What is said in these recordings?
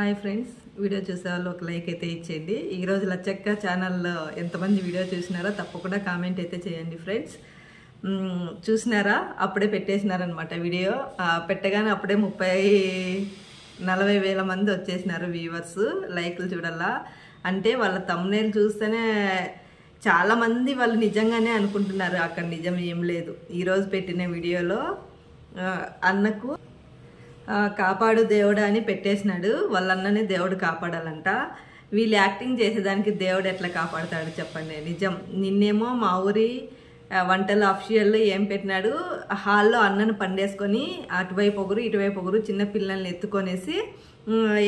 Hi friends video చూసే వాళ్ళు ఒక లైక్ అయితే ఇచ్చేయండి. ఈరోజు లచ్చక్క ఛానల్లో ఎంతమంది వీడియో చూసినారో తప్పకుండా కామెంట్ అయితే చేయండి ఫ్రెండ్స్. చూసినారా? అప్పుడే పెట్టేసినారనమాట వీడియో. పెట్టగానే అప్పుడే ముప్పై నలభై వేల మంది వచ్చేసినారు వ్యూవర్స్ లైక్లు చూడాలా అంటే వాళ్ళ తమ్నేలు చూస్తేనే చాలామంది వాళ్ళు నిజంగానే అనుకుంటున్నారు అక్కడ నిజం ఏం లేదు. ఈరోజు పెట్టిన వీడియోలో అన్నకు కాపాడు దేవుడా అని పెట్టేసినాడు. వాళ్ళన్ననే దేవుడు కాపాడాలంట. వీళ్ళు యాక్టింగ్ చేసేదానికి దేవుడు ఎట్లా కాపాడతాడు చెప్పండి. నిజం. నిన్నేమో మా ఊరి వంటల అఫిషియల్లో ఏం పెట్టినాడు? హాల్లో అన్నను పండేసుకొని అటువైపు ఒకరు ఇటువైపు ఒకరు చిన్న పిల్లల్ని ఎత్తుకొనేసి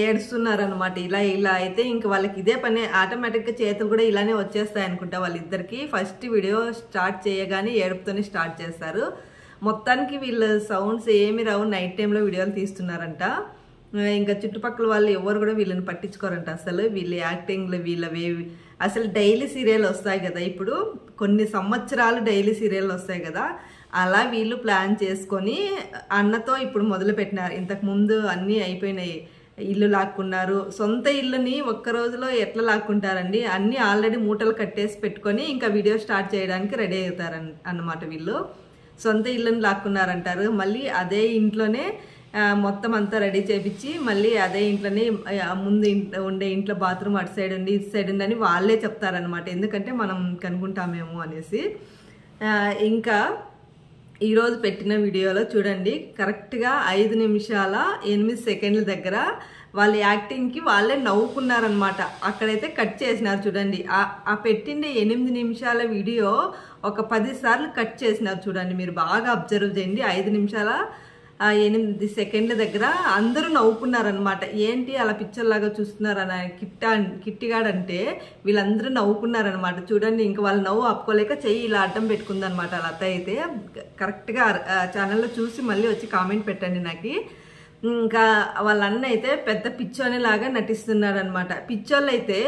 ఏడుస్తున్నారు అనమాట ఇలా ఇలా అయితే ఇంక వాళ్ళకి ఇదే పని. ఆటోమేటిక్గా చేతులు కూడా ఇలానే వచ్చేస్తాయి అనుకుంటా వాళ్ళిద్దరికి. ఫస్ట్ వీడియో స్టార్ట్ చేయగానే ఏడుపుతోనే స్టార్ట్ చేస్తారు. మొత్తానికి వీళ్ళ సౌండ్స్ ఏమి రావు. నైట్ టైంలో వీడియోలు తీస్తున్నారంట. ఇంకా చుట్టుపక్కల వాళ్ళు ఎవరు కూడా వీళ్ళని పట్టించుకోరంట. అసలు వీళ్ళ యాక్టింగ్లు వీళ్ళవి. అసలు డైలీ సీరియల్ వస్తాయి కదా ఇప్పుడు. కొన్ని సంవత్సరాలు డైలీ సీరియల్ వస్తాయి కదా. అలా వీళ్ళు ప్లాన్ చేసుకొని అన్నతో ఇప్పుడు మొదలు పెట్టినారు అన్నీ అయిపోయినాయి. ఇల్లు లాక్కున్నారు. సొంత ఇల్లుని ఒక్క రోజులో ఎట్లా లాక్కుంటారండి? అన్నీ ఆల్రెడీ మూటలు కట్టేసి పెట్టుకొని ఇంకా వీడియో స్టార్ట్ చేయడానికి రెడీ అవుతారు అన్నమాట వీళ్ళు. సొంత ఇల్లుని లాక్కున్నారంటారు. మళ్ళీ అదే ఇంట్లోనే మొత్తం అంతా రెడీ చేపించి మళ్ళీ అదే ఇంట్లోనే ముందు ఇంట్లో ఉండే ఇంట్లో బాత్రూమ్ అటు సైడ్ ఉండి ఇటు సైడ్ ఉందని వాళ్ళే చెప్తారనమాట ఎందుకంటే మనం కనుక్కుంటామేమో అనేసి. ఇంకా ఈరోజు పెట్టిన వీడియోలో చూడండి కరెక్ట్గా ఐదు నిమిషాల ఎనిమిది సెకండ్ల దగ్గర వాళ్ళ యాక్టింగ్కి వాళ్ళే నవ్వుకున్నారనమాట అక్కడైతే కట్ చేసినారు చూడండి. ఆ- పెట్టిండే ఎనిమిది నిమిషాల వీడియో ఒక పది సార్లు కట్ చేసినారు చూడండి. మీరు బాగా అబ్జర్వ్ చేయండి. ఐదు నిమిషాల ఎనిమిది సెకండ్ల దగ్గర అందరూ నవ్వుకున్నారనమాట ఏంటి అలా పిక్చర్ లాగా చూస్తున్నారని కిట్టా కిట్టిగాడంటే వీళ్ళందరూ నవ్వుకున్నారనమాట చూడండి ఇంకా వాళ్ళు నవ్వు ఆపుకోలేక చెయ్యి ఇలా అడ్డం పెట్టుకుందనమాట అలా అయితే కరెక్ట్గా ఛానల్లో చూసి మళ్ళీ వచ్చి కామెంట్ పెట్టండి నాకు. ఇంకా వాళ్ళ అన్న అయితే పెద్ద పిచ్చోని లాగా నటిస్తున్నాడు అనమాట పిచ్చోళ్ళు అయితే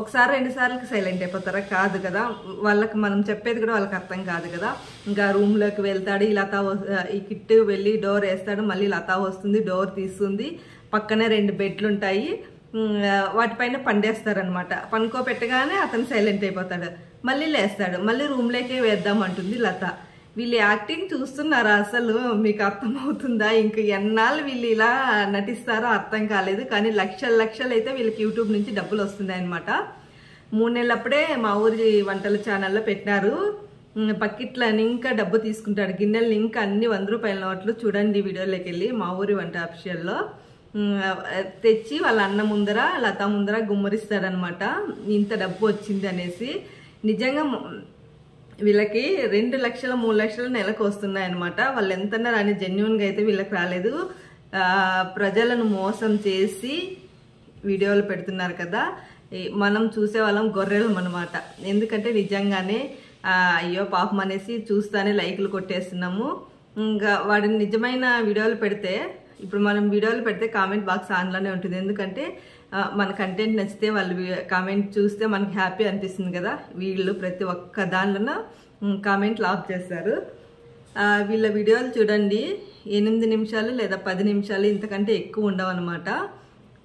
ఒకసారి రెండు సార్లకి సైలెంట్ అయిపోతారా? కాదు కదా. వాళ్ళకి మనం చెప్పేది కూడా వాళ్ళకి అర్థం కాదు కదా. ఇంకా రూమ్లోకి వెళ్తాడు ఈ లత ఈ కిట్టు వెళ్ళి డోర్ వేస్తాడు మళ్ళీ లత వస్తుంది డోర్ తీస్తుంది. పక్కనే రెండు బెడ్లు ఉంటాయి వాటిపైన పండేస్తారనమాట పనుకోపెట్టగానే అతను సైలెంట్ అయిపోతాడు. మళ్ళీ లేస్తాడు. మళ్ళీ రూమ్లోకే వేద్దాం అంటుంది లత. వీళ్ళు యాక్టింగ్ చూస్తున్నారా అసలు? మీకు అర్థమవుతుందా? ఇంక ఎన్నాళ్ళు వీళ్ళు ఇలా నటిస్తారో అర్థం కాలేదు. కానీ లక్షల లక్షలు అయితే వీళ్ళకి యూట్యూబ్ నుంచి డబ్బులు వస్తున్నాయి అనమాట మూడు నెలలప్పుడే మా ఊరి వంటల ఛానల్లో పెట్టినారు. ఉమ్, బకెట్లని ఇంకా డబ్బు తీసుకుంటాడు. గిన్నెలు ఇంకా అన్ని వంద రూపాయల నోట్లు చూడండి వీడియోలోకి వెళ్ళి మా ఊరి వంట అఫిషియల్లో తెచ్చి వాళ్ళ అన్న ముందర లత ముందర గుమ్మరిస్తాడనమాట ఇంత డబ్బు వచ్చింది అనేసి. నిజంగా వీళ్ళకి రెండు లక్షల మూడు లక్షలు నెలకు వస్తున్నాయి అనమాట వాళ్ళు ఎంతన్నా రాని జెన్యున్గా అయితే వీళ్ళకి రాలేదు. ప్రజలను మోసం చేసి వీడియోలు పెడుతున్నారు కదా. మనం చూసేవాళ్ళం గొర్రెలం అనమాట ఎందుకంటే నిజంగానే అయ్యో పాపం అనేసి చూస్తానే లైకులు కొట్టేస్తున్నాము. ఇంకా వాడిని నిజమైన వీడియోలు పెడితే ఇప్పుడు మనం వీడియోలు పెడితే కామెంట్ బాక్స్ ఆన్లోనే ఉంటుంది. ఎందుకంటే మన కంటెంట్ నచ్చితే వాళ్ళు కామెంట్ చూస్తే మనకి హ్యాపీ అనిపిస్తుంది కదా. వీళ్ళు ప్రతి ఒక్క దానిలోనూ కామెంట్లు ఆఫ్ చేస్తారు. వీళ్ళ వీడియోలు చూడండి. ఎనిమిది నిమిషాలు లేదా పది నిమిషాలు ఇంతకంటే ఎక్కువ ఉండవు అనమాట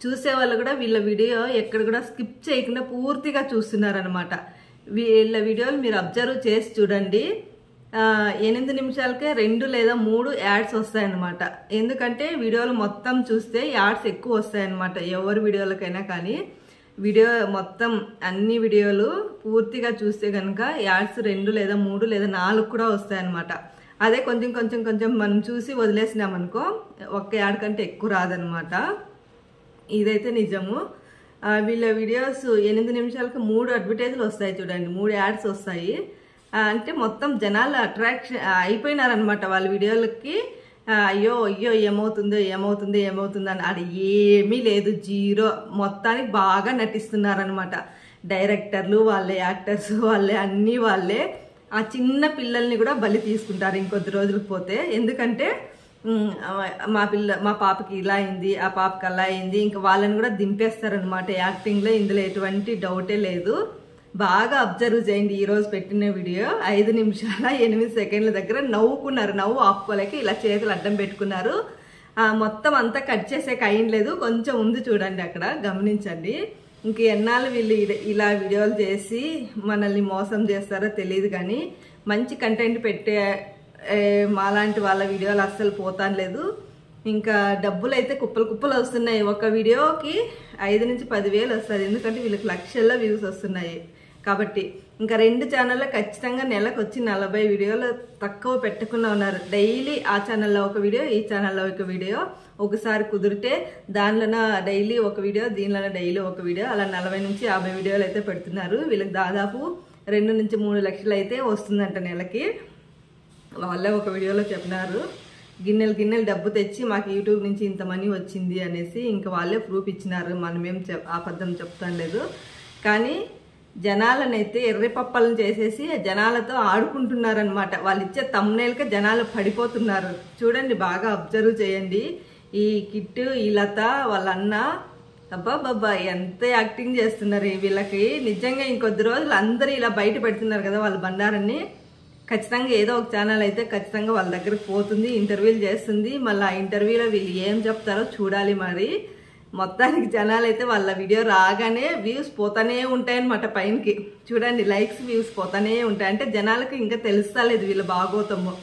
చూసే వాళ్ళు కూడా వీళ్ళ వీడియో ఎక్కడ కూడా స్కిప్ చేయకుండా పూర్తిగా చూస్తున్నారనమాట వీళ్ళ వీడియోలు మీరు అబ్జర్వ్ చేసి చూడండి. ఎనిమిది నిమిషాలకే రెండు లేదా మూడు యాడ్స్ వస్తాయన్నమాట. ఎందుకంటే వీడియోలు మొత్తం చూస్తే యాడ్స్ ఎక్కువ వస్తాయన్నమాట. ఎవరి వీడియోలకైనా కానీ. వీడియో మొత్తం అన్ని వీడియోలు పూర్తిగా చూస్తే కనుక యాడ్స్ రెండు లేదా మూడు లేదా నాలుగు కూడా వస్తాయన్నమాట. అదే కొంచెం కొంచెం కొంచెం మనం చూసి వదిలేసినామనుకో ఒక్క యాడ్ కంటే ఎక్కువ రాదనమాట ఇదైతే నిజము. వీళ్ళ వీడియోస్ ఎనిమిది నిమిషాలకు మూడు అడ్వర్టైజ్లు వస్తాయి చూడండి. మూడు యాడ్స్ వస్తాయి. అంటే మొత్తం జనాలు అట్రాక్షన్ అయిపోయినారనమాట వాళ్ళ వీడియోలకి. అయ్యో అయ్యో ఏమవుతుందో ఏమవుతుందో ఏమవుతుందో అని. అది ఏమీ లేదు జీరో. మొత్తానికి బాగా నటిస్తున్నారనమాట డైరెక్టర్లు వాళ్ళే యాక్టర్స్ వాళ్ళే అన్నీ వాళ్ళే. ఆ చిన్న పిల్లల్ని కూడా బలి తీసుకుంటారు ఇంకొద్ది రోజులకు పోతే. ఎందుకంటే మా పిల్ల మా పాపకి ఇలా అయింది ఆ పాపకి అలా అయింది. ఇంకా వాళ్ళని కూడా దింపేస్తారనమాట యాక్టింగ్లో ఇందులో ఎటువంటి డౌటే లేదు. బాగా అబ్జర్వ్ చేయండి ఈ రోజు పెట్టిన వీడియో. ఐదు నిమిషాల ఎనిమిది సెకండ్ల దగ్గర నవ్వుకున్నారు నవ్వు ఆపుకోలేక ఇలా చేతులు అడ్డం పెట్టుకున్నారు. మొత్తం అంతా కట్ చేసేకి అయ్యలేదు కొంచెం ఉంది చూడండి అక్కడ గమనించండి. ఇంక ఎన్నాళ్ళు వీళ్ళు ఇలా వీడియోలు చేసి మనల్ని మోసం చేస్తారో తెలియదు కానీ మంచి కంటెంట్ పెట్టే మాలాంటి వాళ్ళ వీడియోలు అస్సలు పోతాను లేదు. ఇంకా డబ్బులు అయితే కుప్పలు కుప్పలు వస్తున్నాయి. ఒక వీడియోకి ఐదు నుంచి పదివేలు వస్తుంది. ఎందుకంటే వీళ్ళకి లక్షల్లో వ్యూస్ వస్తున్నాయి. కాబట్టి ఇంకా రెండు ఛానల్లో ఖచ్చితంగా నెలకు వచ్చి నలభై వీడియోలు తక్కువ పెట్టకుండా ఉన్నారు. డైలీ ఆ ఛానల్లో ఒక వీడియో ఈ ఛానల్లో ఒక వీడియో. ఒకసారి కుదిరితే దానిలోన డైలీ ఒక వీడియో దీనిలోన డైలీ ఒక వీడియో. అలా నలభై నుంచి యాభై వీడియోలు అయితే పెడుతున్నారు. వీళ్ళకి దాదాపు రెండు నుంచి మూడు లక్షలు అయితే వస్తుందంట నెలకి. వాళ్ళే ఒక వీడియోలో చెప్పినారు. గిన్నెలు గిన్నెలు డబ్బు తెచ్చి మాకు యూట్యూబ్ నుంచి ఇంత మనీ వచ్చింది అనేసి ఇంకా వాళ్ళే ప్రూఫ్ ఇచ్చినారు. మనమేం చెప్ అబద్ధం చెప్తాం లేదు. కానీ జనాలనైతే ఎర్రిపప్పలను చేసేసి జనాలతో ఆడుకుంటున్నారనమాట వాళ్ళు ఇచ్చే తమ్నేలకే జనాలు పడిపోతున్నారు. చూడండి బాగా అబ్జర్వ్ చేయండి. ఈ కిట్టు ఈ లత వాళ్ళ అన్న అబ్బా బాబా ఎంత యాక్టింగ్ చేస్తున్నారు వీళ్ళకి. నిజంగా ఇంకొద్ది రోజులు అందరూ ఇలా బయట పెడుతున్నారు కదా వాళ్ళ బండారాన్ని. ఖచ్చితంగా ఏదో ఒక ఛానల్ అయితే ఖచ్చితంగా వాళ్ళ దగ్గరికి పోతుంది ఇంటర్వ్యూలు చేస్తుంది. మళ్ళీ ఆ ఇంటర్వ్యూలో వీళ్ళు ఏం చెప్తారో చూడాలి మరి. మొత్తానికి జనాలు అయితే వాళ్ళ వీడియో రాగానే వ్యూస్ పోతానే ఉంటాయన్నమాట పైనకి. చూడండి లైక్స్ వ్యూస్ పోతానే ఉంటాయి. అంటే జనాలకు ఇంకా తెలుస్తలేదు వీళ్ళ బాగోతము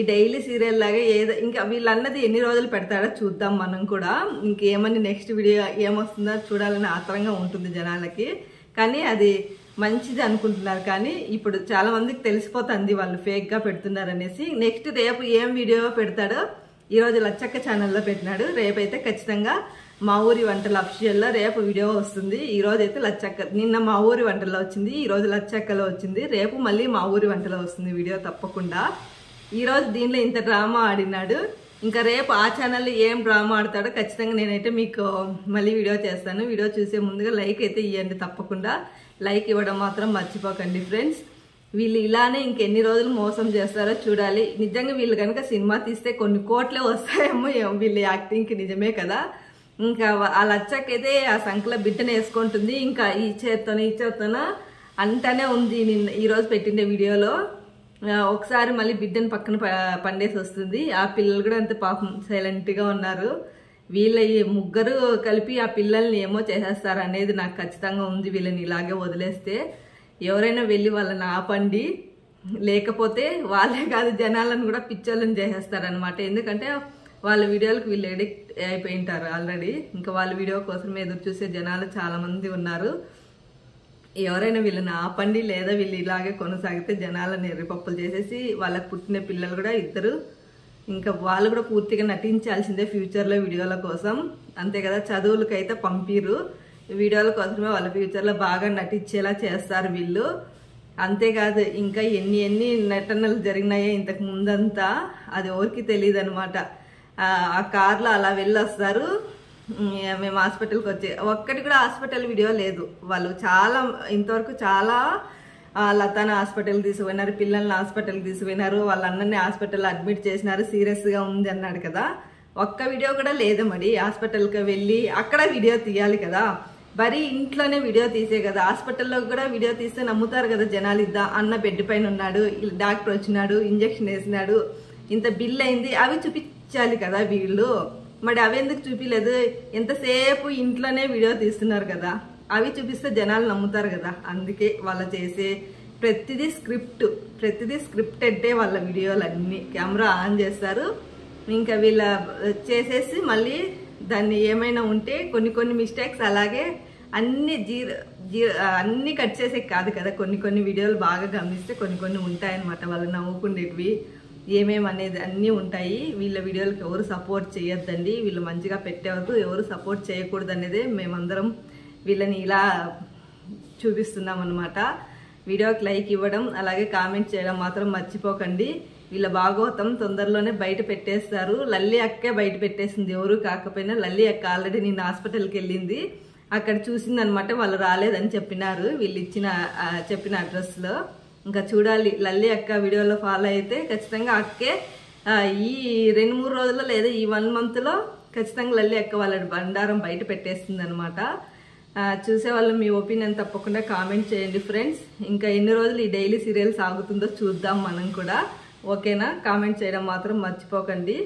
ఈ డైలీ సీరియల్ లాగా ఏదో ఇంకా వీళ్ళన్నది ఎన్ని రోజులు పెడతాడో చూద్దాం మనం కూడా. ఇంకేమని నెక్స్ట్ వీడియో ఏమొస్తుందో చూడాలని ఆతరంగా ఉంటుంది జనాలకి. కానీ అది మంచిది అనుకుంటున్నారు. కానీ ఇప్పుడు చాలా మందికి తెలిసిపోతుంది వాళ్ళు ఫేక్గా పెడుతున్నారు అనేసి నెక్స్ట్ రేపు ఏం వీడియో పెడతాడో ఈ రోజు లచ్చక్క ఛానల్లో పెట్టినాడు. రేపైతే ఖచ్చితంగా మా ఊరి వంటల అఫిషియల్లో రేపు వీడియో వస్తుంది. ఈ రోజు అయితే లచ్చక్క నిన్న మా ఊరి వంటలో వచ్చింది ఈ రోజు లచ్చక్కలో వచ్చింది. రేపు మళ్ళీ మా ఊరి వంటలో వస్తుంది వీడియో తప్పకుండా. ఈ రోజు దీనిలో ఇంత డ్రామా ఆడినాడు. ఇంకా రేపు ఆ ఛానల్లో ఏం డ్రామా ఆడతాడో ఖచ్చితంగా నేనైతే మీకు మళ్ళీ వీడియో చేస్తాను. వీడియో చూసే ముందుగా లైక్ అయితే ఇవ్వండి తప్పకుండా. లైక్ ఇవ్వడం మాత్రం మర్చిపోకండి ఫ్రెండ్స్ వీళ్ళు ఇలానే ఇంకెన్ని రోజులు మోసం చేస్తారో చూడాలి. నిజంగా వీళ్ళు కనుక సినిమా తీస్తే కొన్ని కోట్లే వస్తాయేమో ఏమో వీళ్ళ యాక్టింగ్కి నిజమే కదా. ఇంకా ఆ లచ్చకైతే ఆ సంఖ్యలో బిడ్డను వేసుకుంటుంది. ఇంకా ఈ చేత్తోన ఈ చేత్తోన అంటనే ఉంది నిన్న ఈరోజు పెట్టిండే వీడియోలో ఒకసారి మళ్ళీ బిడ్డను పక్కన ప- పండేసి వస్తుంది. ఆ పిల్లలు కూడా అంతే పాపం సైలెంట్గా ఉన్నారు. వీళ్ళ ముగ్గురు కలిపి ఆ పిల్లల్ని ఏమో చేసేస్తారు అనేది నాకు ఖచ్చితంగా ఉంది. వీళ్ళని ఇలాగే వదిలేస్తే ఎవరైనా వెళ్ళి వాళ్ళని ఆపండి. లేకపోతే వాళ్ళే కాదు జనాలను కూడా పిచ్చోళ్ళని చేసేస్తారనమాట ఎందుకంటే వాళ్ళ వీడియోలకు వీళ్ళు ఎడిక్ట్ అయిపోయి ఉంటారు ఆల్రెడీ ఇంకా వాళ్ళ వీడియో కోసం ఎదురు చూసే జనాలు చాలామంది ఉన్నారు. ఎవరైనా వీళ్ళని ఆపండి లేదా వీళ్ళు ఇలాగే కొనసాగితే జనాలను ఎర్రిపప్పులు చేసేసి వాళ్ళకి పుట్టిన పిల్లలు కూడా ఇద్దరు. ఇంకా వాళ్ళు కూడా పూర్తిగా నటించాల్సిందే ఫ్యూచర్లో వీడియోల కోసం. అంతే కదా చదువులకైతే పంపిరు. వీడియోల కోసమే వాళ్ళ ఫ్యూచర్లో బాగా నటించేలా చేస్తారు వీళ్ళు. అంతేకాదు ఇంకా ఎన్ని ఎన్ని నటనలు జరిగినాయో ఇంతకు ముందంతా అది ఎవరికి తెలియదు అనమాట ఆ కార్లో అలా వెళ్ళొస్తారు. మేము హాస్పిటల్కి వచ్చి ఒక్కటి కూడా హాస్పిటల్ వీడియో లేదు. వాళ్ళు చాలా ఇంతవరకు చాలా లతాను హాస్పిటల్కి తీసుకుపోయినారు పిల్లల్ని హాస్పిటల్కి తీసుకుపోయినారు వాళ్ళ అన్నని హాస్పిటల్లో అడ్మిట్ చేసినారు సీరియస్గా ఉంది అన్నాడు కదా. ఒక్క వీడియో కూడా లేదు మరి హాస్పిటల్కి వెళ్ళి అక్కడ వీడియో తీయాలి కదా. మరి ఇంట్లోనే వీడియో తీసే కదా హాస్పిటల్లో కూడా వీడియో తీస్తే నమ్ముతారు కదా జనాలు ఇద్దా అన్న బెడ్ పైన ఉన్నాడు డాక్టర్ వచ్చినాడు ఇంజక్షన్ వేసినాడు ఇంత బిల్ అయింది అవి చూపించాలి కదా వీళ్ళు. మరి అవి ఎందుకు చూపించలేదు ఎంతసేపు ఇంట్లోనే వీడియో తీస్తున్నారు కదా. అవి చూపిస్తే జనాలు నమ్ముతారు కదా. అందుకే వాళ్ళు చేసే ప్రతిదీ స్క్రిప్ట్ ప్రతిదీ అంటే వాళ్ళ వీడియోలు అన్నీ కెమెరా ఆన్ చేస్తారు. ఇంకా వీళ్ళ చేసేసి మళ్ళీ దాన్ని ఏమైనా ఉంటే కొన్ని కొన్ని మిస్టేక్స్ అలాగే అన్ని జీరో జీరో అన్ని కట్ చేసే కాదు కదా. కొన్ని కొన్ని వీడియోలు బాగా గమనిస్తే కొన్ని కొన్ని ఉంటాయన్నమాట. వాళ్ళు నవ్వుకుండేటివి. ఏమేమి అనేది అన్నీ ఉంటాయి. వీళ్ళ వీడియోలకు ఎవరు సపోర్ట్ చేయొద్దండి. వీళ్ళు మంచిగా పెట్టేవద్దు ఎవరు సపోర్ట్ చేయకూడదు అనేదే మేమందరం వీళ్ళని ఇలా చూపిస్తున్నాం అనమాట వీడియోకి లైక్ ఇవ్వడం అలాగే కామెంట్ చేయడం మాత్రం మర్చిపోకండి. వీళ్ళ భాగవతం తొందరలోనే బయట పెట్టేస్తారు. లల్లి అక్కే బయట పెట్టేసింది. ఎవరు కాకపోయినా లల్లి అక్క ఆల్రెడీ నిన్న హాస్పిటల్కి వెళ్ళింది. అక్కడ చూసిందనమాట వాళ్ళు రాలేదని చెప్పినారు. వీళ్ళు ఇచ్చిన చెప్పిన అడ్రస్లో ఇంకా చూడాలి. లల్లి అక్క వీడియోలో ఫాలో అయితే ఖచ్చితంగా అక్కే ఈ రెండు మూడు రోజుల్లో లేదా ఈ వన్ మంత్లో ఖచ్చితంగా లల్లి అక్క వాళ్ళ బండారం బయట పెట్టేస్తుంది అనమాట చూసేవాళ్ళు మీ ఒపీనియన్ తప్పకుండా కామెంట్ చేయండి ఫ్రెండ్స్ ఇంకా ఎన్ని రోజులు ఈ డైలీ సీరియల్ సాగుతుందో చూద్దాం మనం కూడా. ఓకేనా కామెంట్ చేయడం మాత్రం మర్చిపోకండి.